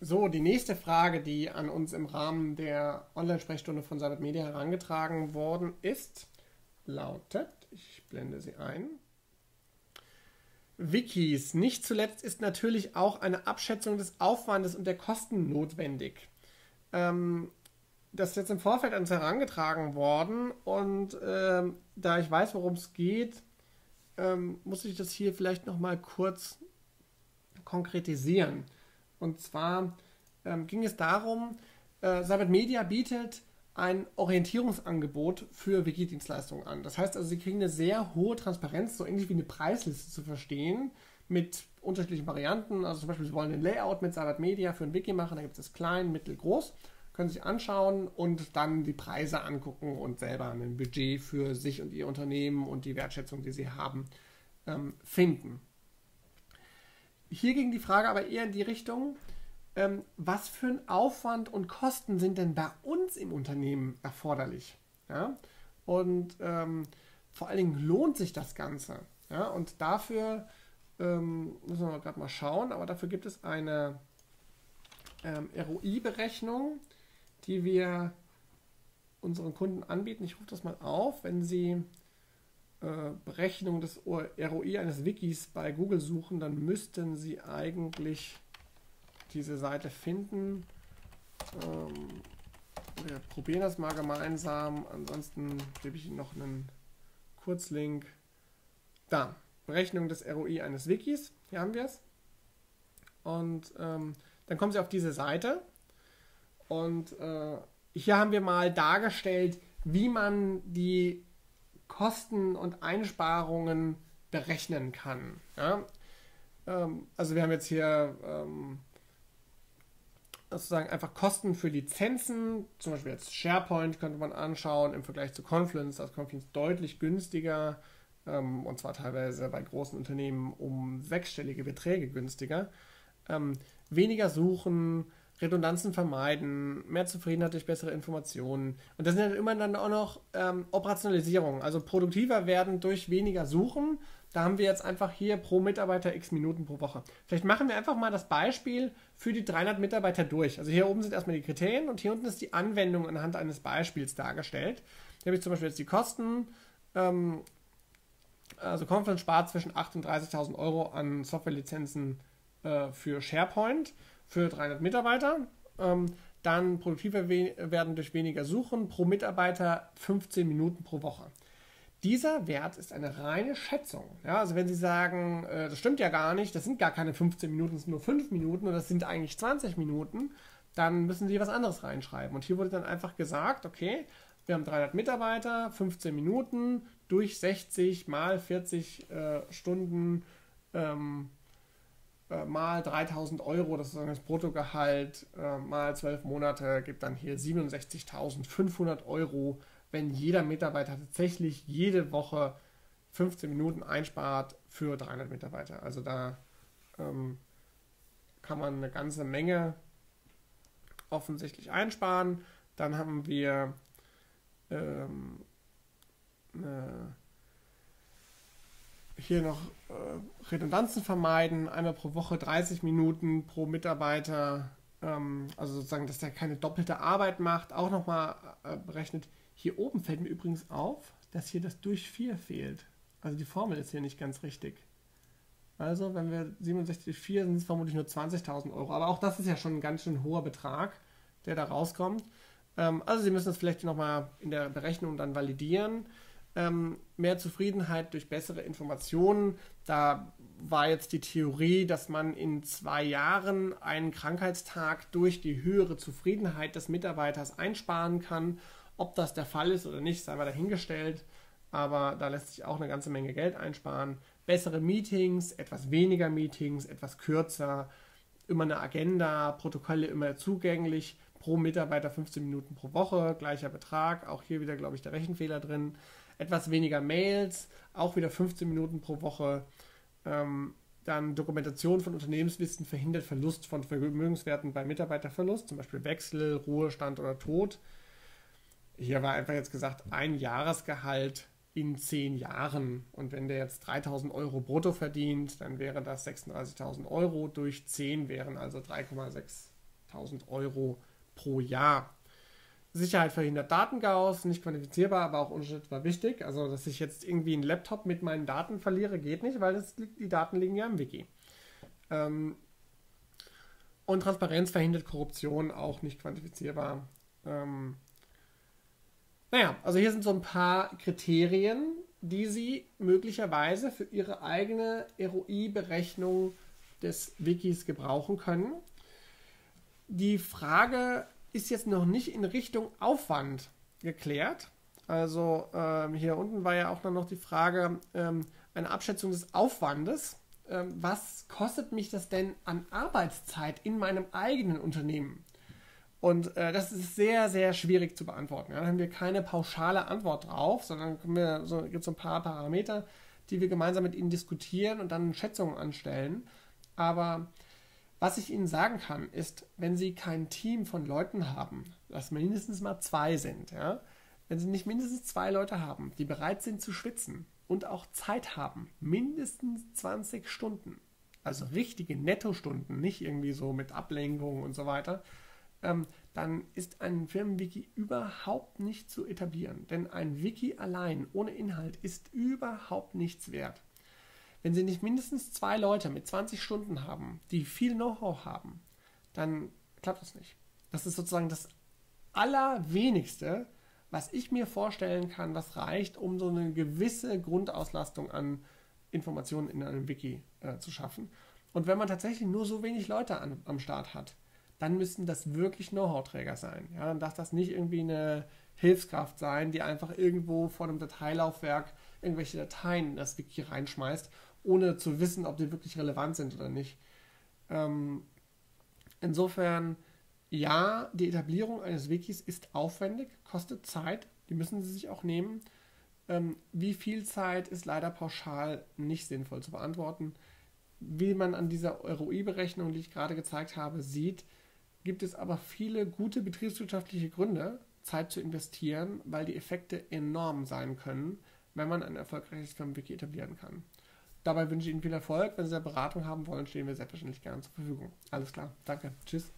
So, die nächste Frage, die an uns im Rahmen der Online-Sprechstunde von Sabbat Media herangetragen worden ist, lautet, ich blende sie ein. Wikis. Nicht zuletzt ist natürlich auch eine Abschätzung des Aufwandes und der Kosten notwendig. Ähm, das ist jetzt im Vorfeld an uns herangetragen worden und ähm, da ich weiß, worum es geht, ähm, muss ich das hier vielleicht nochmal kurz konkretisieren. Und zwar ähm, ging es darum, äh, Sabbat Media bietet ein Orientierungsangebot für Wiki-Dienstleistungen an. Das heißt also, Sie kriegen eine sehr hohe Transparenz, so ähnlich wie eine Preisliste zu verstehen, mit unterschiedlichen Varianten. Also zum Beispiel, Sie wollen ein Layout mit Sabbat Media für ein Wiki machen, da gibt es klein, mittel, groß. Können Sie sich anschauen und dann die Preise angucken und selber ein Budget für sich und Ihr Unternehmen und die Wertschätzung, die Sie haben, ähm, finden. Hier ging die Frage aber eher in die Richtung, ähm, was für ein Aufwand und Kosten sind denn bei uns im Unternehmen erforderlich? Ja? Und ähm, vor allen Dingen lohnt sich das Ganze. Ja? Und dafür ähm, müssen wir gerade mal schauen, aber dafür gibt es eine ähm, ROI-Berechnung, die wir unseren Kunden anbieten. Ich rufe das mal auf, wenn Sie Berechnung des ROI eines Wikis bei Google suchen, dann müssten Sie eigentlich diese Seite finden. Ähm, wir probieren das mal gemeinsam. Ansonsten gebe ich Ihnen noch einen Kurzlink. Da, Berechnung des ROI eines Wikis. Hier haben wir es. Und ähm, dann kommen Sie auf diese Seite. Und äh, hier haben wir mal dargestellt, wie man die Kosten und Einsparungen berechnen kann. Ja? Ähm, also wir haben jetzt hier ähm, sozusagen einfach Kosten für Lizenzen, zum Beispiel jetzt SharePoint könnte man anschauen im Vergleich zu Confluence, da ist Confluence deutlich günstiger ähm, und zwar teilweise bei großen Unternehmen um sechsstellige Beträge günstiger. Ähm, weniger suchen, Redundanzen vermeiden, mehr Zufriedenheit durch bessere Informationen. Und das sind dann immer dann auch noch ähm, Operationalisierung, also produktiver werden durch weniger Suchen. Da haben wir jetzt einfach hier pro Mitarbeiter x Minuten pro Woche. Vielleicht machen wir einfach mal das Beispiel für die 300 Mitarbeiter durch. Also hier oben sind erstmal die Kriterien und hier unten ist die Anwendung anhand eines Beispiels dargestellt. Hier habe ich zum Beispiel jetzt die Kosten. Ähm, also Confluence spart zwischen 8.000 und 30.000 Euro an Softwarelizenzen äh, für SharePoint für 300 Mitarbeiter. Ähm, dann produktiver werden durch weniger Suchen pro Mitarbeiter 15 Minuten pro Woche. Dieser Wert ist eine reine Schätzung. Ja, also wenn Sie sagen, äh, das stimmt ja gar nicht, das sind gar keine 15 Minuten, das sind nur 5 Minuten oder das sind eigentlich 20 Minuten, dann müssen Sie was anderes reinschreiben. Und hier wurde dann einfach gesagt, okay, wir haben 300 Mitarbeiter, 15 Minuten durch 60 mal 40 äh, Stunden ähm, äh, mal 3000 Euro, das ist das Bruttogehalt, äh, mal 12 Monate, gibt dann hier 67.500 Euro, wenn jeder Mitarbeiter tatsächlich jede Woche 15 Minuten einspart für 300 Mitarbeiter. Also da ähm, kann man eine ganze Menge offensichtlich einsparen. Dann haben wir ähm, eine hier noch äh, Redundanzen vermeiden, einmal pro Woche 30 Minuten pro Mitarbeiter, ähm, also sozusagen, dass der keine doppelte Arbeit macht, auch nochmal äh, berechnet. Hier oben fällt mir übrigens auf, dass hier das durch 4 fehlt. Also die Formel ist hier nicht ganz richtig. Also, wenn wir 67 durch 4 sind es vermutlich nur 20.000 Euro. Aber auch das ist ja schon ein ganz schön hoher Betrag, der da rauskommt. Ähm, also, Sie müssen das vielleicht nochmal in der Berechnung dann validieren ähm, mehr Zufriedenheit durch bessere Informationen. Da war jetzt die Theorie, dass man in zwei Jahren einen Krankheitstag durch die höhere Zufriedenheit des Mitarbeiters einsparen kann. Ob das der Fall ist oder nicht, sei mal dahingestellt. Aber da lässt sich auch eine ganze Menge Geld einsparen. Bessere Meetings, etwas weniger Meetings, etwas kürzer, immer eine Agenda, Protokolle immer zugänglich, pro Mitarbeiter 15 Minuten pro Woche, gleicher Betrag. Auch hier wieder, glaube ich, der Rechenfehler drin etwas weniger Mails, auch wieder 15 Minuten pro Woche. Ähm, dann Dokumentation von Unternehmenswissen verhindert Verlust von Vermögenswerten bei Mitarbeiterverlust, zum Beispiel Wechsel, Ruhestand oder Tod. Hier war einfach jetzt gesagt, ein Jahresgehalt in zehn Jahren. Und wenn der jetzt 3000 Euro brutto verdient, dann wäre das 36.000 Euro durch 10 wären also 3,6 1000 Euro pro Jahr. Sicherheit verhindert Datenchaos, nicht quantifizierbar, aber auch unschätzbar wichtig. Also, dass ich jetzt irgendwie einen Laptop mit meinen Daten verliere, geht nicht, weil das, die Daten liegen ja im Wiki. Ähm, und Transparenz verhindert Korruption, auch nicht quantifizierbar. Ähm, naja, also hier sind so ein paar Kriterien, die Sie möglicherweise für Ihre eigene ROI-Berechnung des Wikis gebrauchen können. Die Frage ist jetzt noch nicht in Richtung Aufwand geklärt. Also ähm, hier unten war ja auch noch die Frage, ähm, eine Abschätzung des Aufwandes. Ähm, was kostet mich das denn an Arbeitszeit in meinem eigenen Unternehmen? Und äh, das ist sehr, sehr schwierig zu beantworten. Ja? Da haben wir keine pauschale Antwort drauf, sondern so, gibt es ein paar Parameter, die wir gemeinsam mit Ihnen diskutieren und dann Schätzungen anstellen. Aber was ich Ihnen sagen kann, ist, wenn Sie kein Team von Leuten haben, dass mindestens mal zwei sind, ja, wenn Sie nicht mindestens zwei Leute haben, die bereit sind zu schwitzen und auch Zeit haben, mindestens 20 Stunden, also richtige Nettostunden, nicht irgendwie so mit Ablenkung und so weiter, ähm, dann ist ein Firmenwiki überhaupt nicht zu etablieren. Denn ein Wiki allein ohne Inhalt ist überhaupt nichts wert. Wenn Sie nicht mindestens zwei Leute mit 20 Stunden haben, die viel Know-how haben, dann klappt das nicht. Das ist sozusagen das Allerwenigste, was ich mir vorstellen kann, was reicht, um so eine gewisse Grundauslastung an Informationen in einem Wiki äh, zu schaffen. Und wenn man tatsächlich nur so wenig Leute an, am Start hat, dann müssten das wirklich Know-how-Träger sein. Ja, dann darf das nicht irgendwie eine Hilfskraft sein, die einfach irgendwo vor einem Dateilaufwerk irgendwelche Dateien in das Wiki reinschmeißt ohne zu wissen, ob die wirklich relevant sind oder nicht. Ähm, insofern, ja, die Etablierung eines Wikis ist aufwendig, kostet Zeit, die müssen Sie sich auch nehmen. Ähm, wie viel Zeit ist leider pauschal nicht sinnvoll zu beantworten. Wie man an dieser ROI-Berechnung, die ich gerade gezeigt habe, sieht, gibt es aber viele gute betriebswirtschaftliche Gründe, Zeit zu investieren, weil die Effekte enorm sein können, wenn man ein erfolgreiches Firmenwiki etablieren kann. Dabei wünsche ich Ihnen viel Erfolg. Wenn Sie eine Beratung haben wollen, stehen wir selbstverständlich gerne zur Verfügung. Alles klar. Danke. Tschüss.